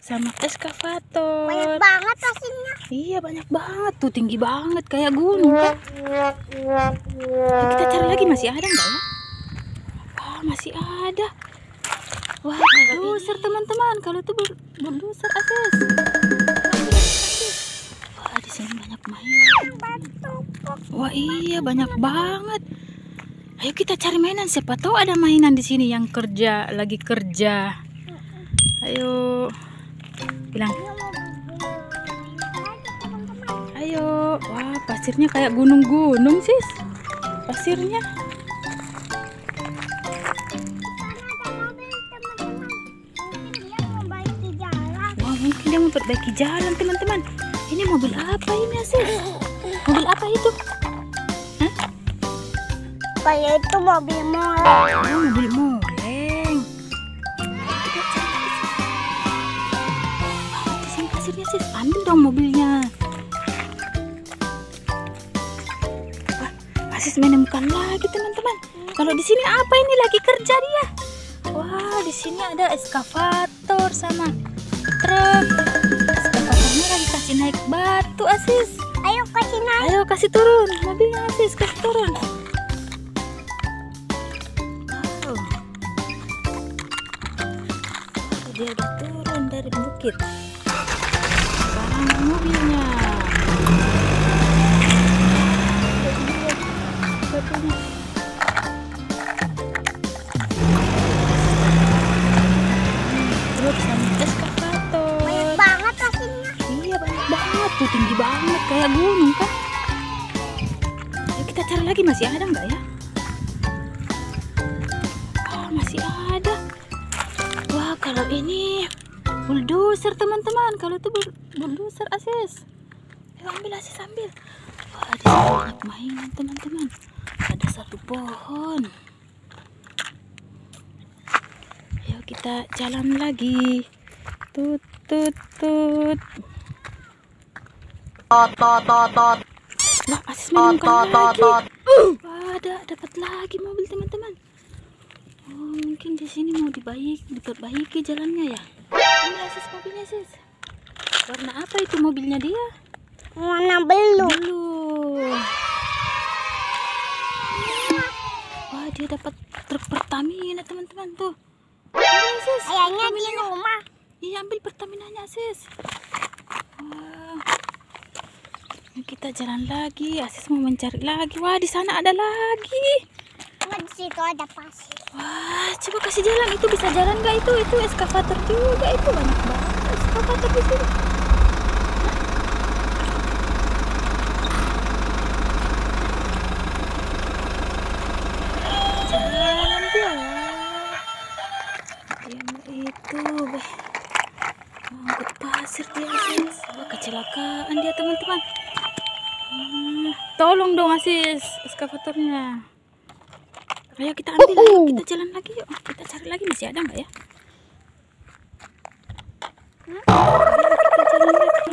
sama eskavator. Banyak banget hasilnya. Iya banyak banget tuh tinggi banget kayak gunung kan. Ya, kita cari lagi masih ada nggak ya? Ah masih ada. Wah bulldozer teman-teman. Kalau itu bulldozer asis. Wah di sini banyak mainan. Wah iya banyak banget. Ayo kita cari mainan. Siapa tahu ada mainan di sini yang kerja lagi kerja. Ayo bilang. Ayo. Wah pasirnya kayak gunung-gunung sis. Pasirnya. Wah mungkin dia memperbaiki jalan teman-teman. Ini mobil apa ini sis? Mobil apa itu? Kayak itu mobil. Oh, mobil moleng. Sini sis. Ambil dong mobilnya. Wah, Asis menemukan lagi teman-teman. Kalau di sini apa ini lagi kerja dia? Wah, di sini ada eskavator sama truk. Eskavatornya lagi kasih naik batu Asis. Ayo kasih naik. Ayo kasih turun mobilnya Asis, kasih turun. Dia udah turun dari bukit. Mobilnya. Banyak banget hasilnya. Iya banyak banget tuh tinggi banget kayak gunung kan. Ayo kita cari lagi masih ada nggak ya? Ah masih ada. Wah kalau ini bulldozer teman-teman. Kalau itu bul- bulldozer asis. Ayo ambil asis ambil. Wah di sini banyak mainan teman-teman. Ada satu pohon. Ayo kita jalan lagi. Tut tut tut. tot tot tot Wah, Asis menemukan lagi. Wah, ada dapat lagi mobil teman-teman. Oh, mungkin di sini mau dibaik, diperbaiki jalannya ya. Ini Asis mobilnya, Sis. Warna apa itu mobilnya dia? Warna belum. Belum. Wah, dia dapat truk Pertamina, teman-teman tuh. Ambil, Sis. Kayaknya di rumah. Iya, ambil Pertaminanya, Sis. Wah. Ini kita jalan lagi. Asis mau mencari lagi. Wah, di sana ada lagi. Situ ada pasir. Wah, coba kasih jalan. Itu bisa jalan nggak itu? Itu eskavator juga. Itu banyak banget eskavator di sini. Mau itu, beh. Pasir dia, kecelakaan dia, teman-teman. Hmm, tolong dong, Asis, eskavatornya. Ayo kita ambil, ayo kita jalan lagi yuk. Kita cari lagi masih ada nggak ya? Kita jalan lagi.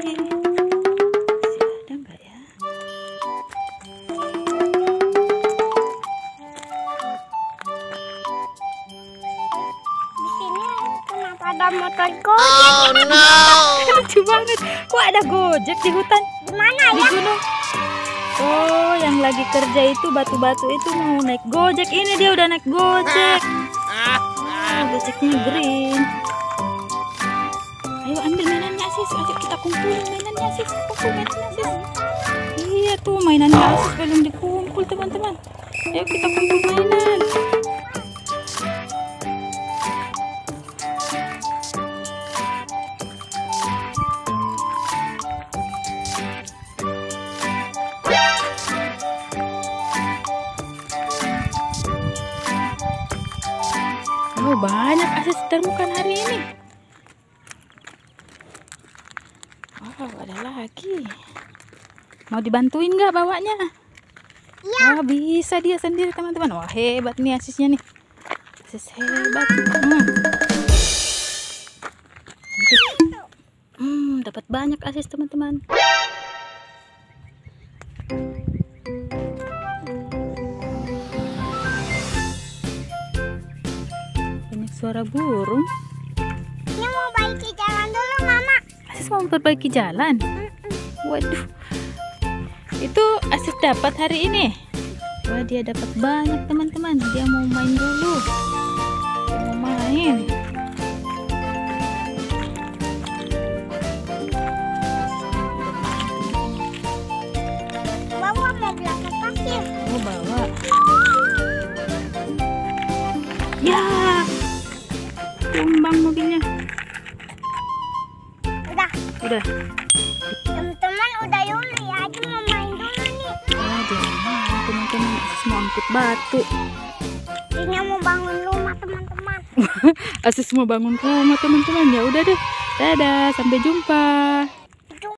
Masih ada nggak ya? Di sini kenapa ada motor gojek? oh no Lucu banget. Kok ada gojek di hutan? Di mana Di ya? gunung? Oh, yang lagi kerja itu batu-batu itu mau naik gojek. Ini dia udah naik gojek. Ah, gojeknya green. Ayo ambil mainannya Asis. Ayo kita kumpulin mainannya Asis. Kumpul mainannya Asis. Iya tuh mainannya Asis belum dikumpul teman-teman. Ayo kita kumpul mainan. Oh banyak Asis temukan hari ini. Wow ada lagi. Mau dibantuin nggak bawanya? Iya. Wah bisa dia sendiri teman-teman. Wah hebat nih Asisnya nih. Asis hebat. Hmm. Hmm, dapat banyak Asis teman-teman. Suara burung. Ini mau baiki jalan dulu mau memperbaiki jalan. Waduh. Itu Asis dapat hari ini. Wah, dia dapat banyak teman-teman. Dia mau main dulu. Dia mau main. Bawa pasir. Oh, bawa. Ya. Tumbang mobilnya. Udah, Udah. teman-teman udah dulu ya. Aja mau main dulu nih. Mau main, teman-teman. Asis mau angkut batu. Ini mau bangun rumah teman-teman. Asis mau bangun rumah teman-teman. Ya udah deh. Dadah, sampai jumpa.